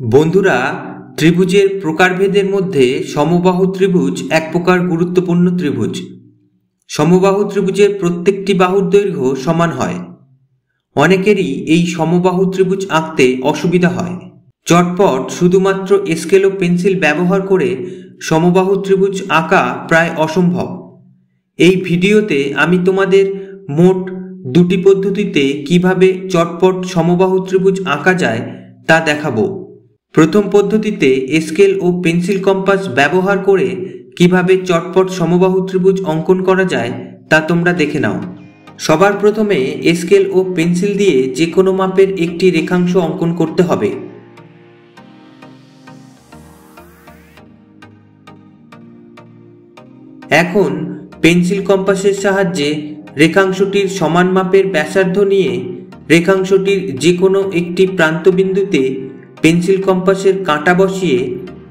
বন্ধুরা, ত্রিভুজের প্রকারভেদের মধ্যে সমবাহু ত্রিভুজ এক প্রকার গুরুত্বপূর্ণ ত্রিভুজ। সমবাহু ত্রিভুজের প্রত্যেকটি বাহুর দৈর্ঘ্য সমান হয়। অনেকেরই এই সমবাহু ত্রিভুজ আঁকতে অসুবিধা হয়। চটপট শুধুমাত্র স্কেল ও পেন্সিল ব্যবহার করে সমবাহু ত্রিভুজ আঁকা প্রায় অসম্ভব। এই ভিডিওতে আমি তোমাদের মোট দুটি পদ্ধতিতে কীভাবে চটপট সমবাহু ত্রিভুজ আঁকা যায় তা দেখাবো। প্রথম পদ্ধতিতে স্কেল ও পেন্সিল কম্পাস ব্যবহার করে কীভাবে চটপট সমবাহু ত্রিভুজ অঙ্কন করা যায় তা তোমরা দেখে নাও। সবার প্রথমে স্কেল ও পেন্সিল দিয়ে যে কোনো মাপের একটি রেখাংশ অঙ্কন করতে হবে। এখন পেন্সিল কম্পাসের সাহায্যে রেখাংশটির সমান মাপের ব্যাসার্ধ নিয়ে রেখাংশটির যে কোনো একটি প্রান্তবিন্দুতে পেন্সিল কম্পাসের কাঁটা বসিয়ে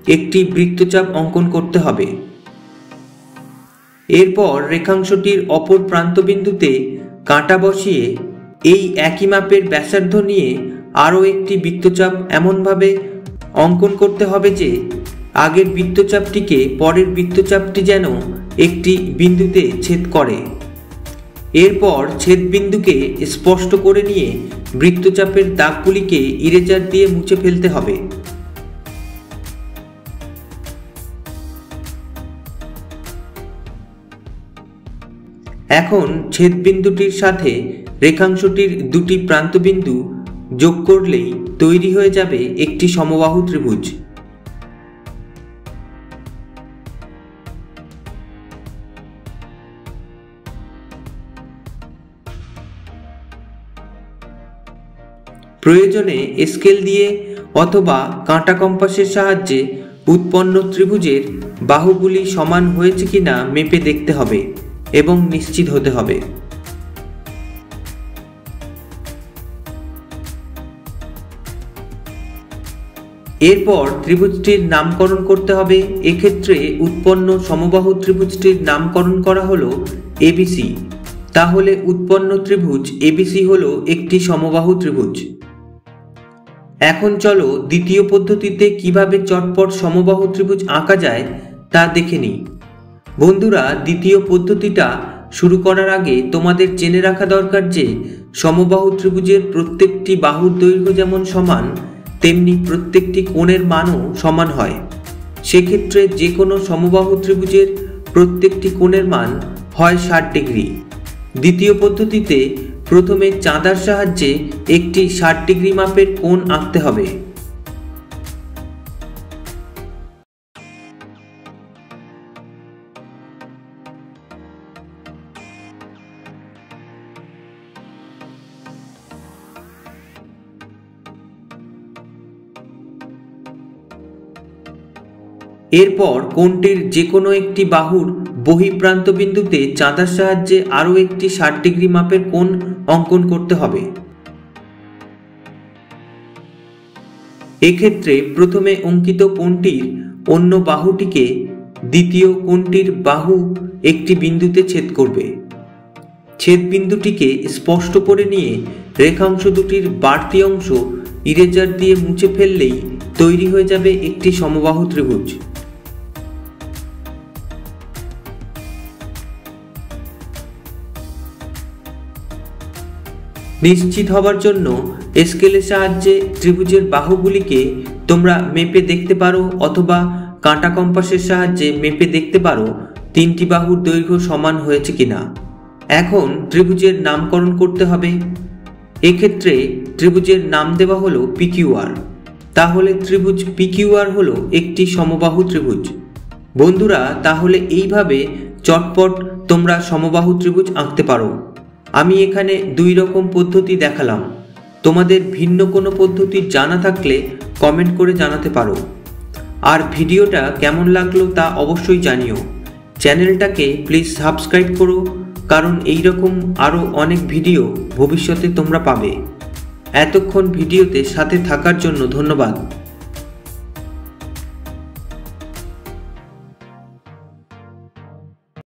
একটি বৃত্তচাপ অঙ্কন করতে হবে। এরপর রেখাংশটির অপর প্রান্তবিন্দুতে কাঁটা বসিয়ে এই একই মাপের ব্যাসার্ধ নিয়ে আরও একটি বৃত্তচাপ এমনভাবে অঙ্কন করতে হবে যে, আগের বৃত্তচাপটিকে পরের বৃত্তচাপটি যেন একটি বিন্দুতে ছেদ করে। এরপর ছেদবিন্দুকে স্পষ্ট করে নিয়ে বৃত্তচাপের দাগগুলিকে ইরেজার দিয়ে মুছে ফেলতে হবে। এখন ছেদবিন্দুটির সাথে রেখাংশটির দুটি প্রান্তবিন্দু যোগ করলেই তৈরি হয়ে যাবে একটি সমবাহু ত্রিভুজ। প্রয়োজনে স্কেল দিয়ে অথবা কাঁটা কম্পাসের সাহায্যে উৎপন্ন ত্রিভুজের বাহুগুলি সমান হয়েছে কিনা মেপে দেখতে হবে এবং নিশ্চিত হতে হবে। এরপর ত্রিভুজটির নামকরণ করতে হবে। এক্ষেত্রে উৎপন্ন সমবাহু ত্রিভুজটির নামকরণ করা হলো এবিসি তাহলে উৎপন্ন ত্রিভুজ এবিসি হলো একটি সমবাহু ত্রিভুজ। এখন চলো দ্বিতীয় পদ্ধতিতে কীভাবে চটপট সমবাহু ত্রিভুজ আঁকা যায় তা দেখে নিই। বন্ধুরা, দ্বিতীয় পদ্ধতিটা শুরু করার আগে তোমাদের জেনে রাখা দরকার যে সমবাহু ত্রিভুজের প্রত্যেকটি বাহুর দৈর্ঘ্য যেমন সমান, তেমনি প্রত্যেকটি কোণের মানও সমান হয়। সেক্ষেত্রে যে কোনো সমবাহু ত্রিভুজের প্রত্যেকটি কোণের মান হয় ষাট ডিগ্রি। দ্বিতীয় পদ্ধতিতে প্রথমে চাঁদার সাহায্যে একটি ষাট ডিগ্রি মাপের কোণ আঁকতে হবে। এরপর কোণটির যে কোনো একটি বাহুর বহিপ্রান্ত বিন্দুতে চাঁদার সাহায্যে আরও একটি ষাট ডিগ্রি মাপের কোণ অঙ্কন করতে হবে। এক্ষেত্রে প্রথমে অঙ্কিত কোণটির অন্য বাহুটিকে দ্বিতীয় কোণটির বাহু একটি বিন্দুতে ছেদ করবে। ছেদ বিন্দুটিকে স্পষ্ট করে নিয়ে রেখাংশ দুটির বাড়তি অংশ ইরেজার দিয়ে মুছে ফেললেই তৈরি হয়ে যাবে একটি সমবাহু ত্রিভুজ। নিশ্চিত হবার জন্য স্কেলের সাহায্যে ত্রিভুজের বাহুগুলিকে তোমরা মেপে দেখতে পারো অথবা কাঁটা কম্পাসের সাহায্যে মেপে দেখতে পারো তিনটি বাহুর দৈর্ঘ্য সমান হয়েছে কিনা। এখন ত্রিভুজের নামকরণ করতে হবে। এক্ষেত্রে ত্রিভুজের নাম দেওয়া হলো পিকিউআর। তাহলে ত্রিভুজ পিকিউআর হলো একটি সমবাহু ত্রিভুজ। বন্ধুরা, তাহলে এইভাবে চটপট তোমরা সমবাহু ত্রিভুজ আঁকতে পারো। আমি এখানে দুই রকম পদ্ধতি দেখালাম। তোমাদের ভিন্ন কোনো পদ্ধতি জানা থাকলে কমেন্ট করে জানাতে পারো। আর ভিডিওটা কেমন লাগল তা অবশ্যই জানিও। চ্যানেলটাকে প্লিজ সাবস্ক্রাইব করো, কারণ এই রকম আরও অনেক ভিডিও ভবিষ্যতে তোমরা পাবে। এতক্ষণ ভিডিওতে সাথে থাকার জন্য ধন্যবাদ।